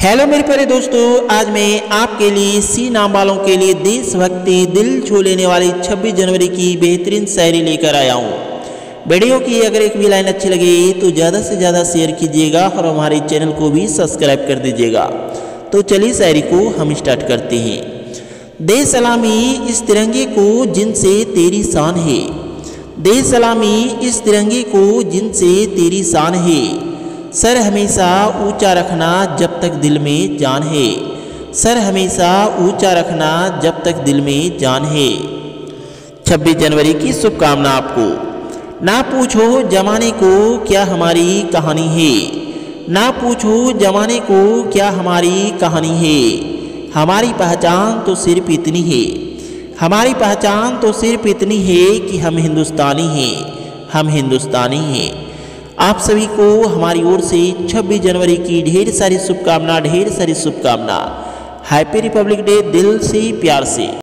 Hello मेरे प्यारे दोस्तों। आज मैं आपके लिए सी नाम वालों के लिए देशभक्ति दिल छू लेने वाली 26 जनवरी की बेहतरीन शायरी लेकर आया हूँ। वीडियो की अगर एक भी लाइन अच्छी लगे तो ज़्यादा से ज़्यादा शेयर कीजिएगा और हमारे चैनल को भी सब्सक्राइब कर दीजिएगा। तो चलिए शायरी को हम स्टार्ट करते हैं। दे सलामी इस तिरंगे को जिनसे तेरी शान है। दे सलामी इस तिरंगे को जिनसे तेरी शान है। सर हमेशा ऊँचा रखना जब तक दिल में जान है। सर हमेशा ऊँचा रखना जब तक दिल में जान है। 26 जनवरी की शुभकामना आपको। ना पूछो जमाने को क्या हमारी कहानी है। ना पूछो जमाने को क्या हमारी कहानी है। हमारी पहचान तो सिर्फ़ इतनी है। हमारी पहचान तो सिर्फ़ इतनी है कि हम हिंदुस्तानी हैं। हम हिंदुस्तानी हैं। आप सभी को हमारी ओर से 26 जनवरी की ढेर सारी शुभकामना, ढेर सारी शुभकामना। हैप्पी रिपब्लिक डे दिल से, प्यार से।